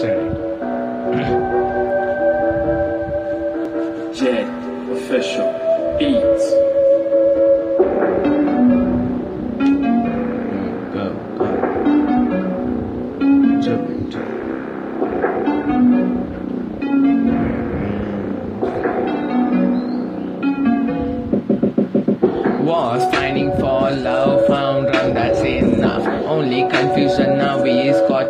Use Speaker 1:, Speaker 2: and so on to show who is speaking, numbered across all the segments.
Speaker 1: சரி
Speaker 2: J Official Beats.
Speaker 1: go go Jump, jump.
Speaker 3: Was finding for love, found wrong, that's enough. Only confusion now is got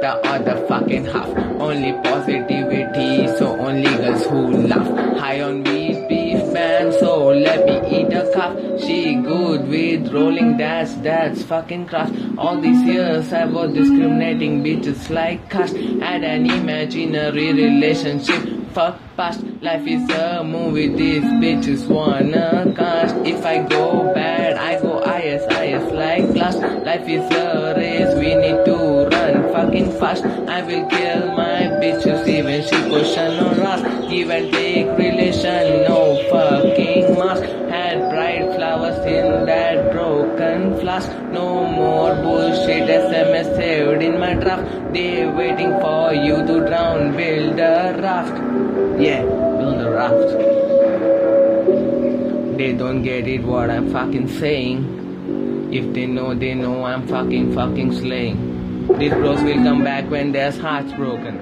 Speaker 3: the other fucking half. Only positivity, so only girls who laugh. High on weed, beef man, so let me eat a cup. She good with rolling, that's that's fucking craft. All these years I was discriminating bitches like cash. Had an imaginary relationship fuck past life is a movie these bitches wanna cast if i go bad i go is is like glass life is a race we need to run fast. I will kill my bitches even she question on us give and take relation no fucking mask. Had bright flowers in that broken flask. No more bullshit sms saved in my draft. They waiting for you to drown. Build a raft. Yeah, build a raft. They don't get it what I'm fucking saying. If they know, they know I'm fucking fucking slaying. These bros will come back when their hearts broken.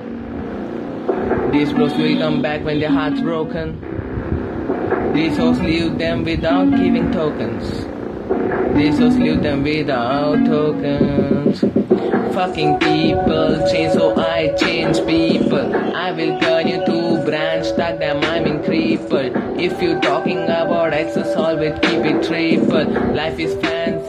Speaker 3: These bros will come back when their hearts broken. These hoes leave them without giving tokens. These hoes leave them without tokens. Fucking people change, so I change people. I will turn you to branch, stuck them, I'm in crippled. If you talking about excess, always keep it triple. Life is fancy,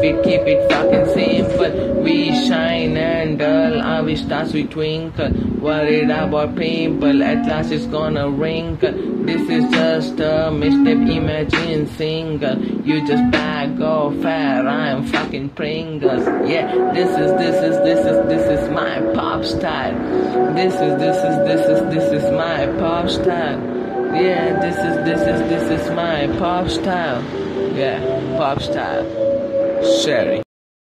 Speaker 3: keep it, keep it fucking simple. We shine and dull, our stars we twinkle. Worried about pimple, at last it's gonna wrinkle. This is just a misstep, imagine single. You just bag of fat, I'm fucking Pringles. Yeah, this is, this is, this is, this is my pop style. This is, this is, this is, this is my pop style. Yeah, this is, this is, this is my pop style. Yeah, pop style. Sherry.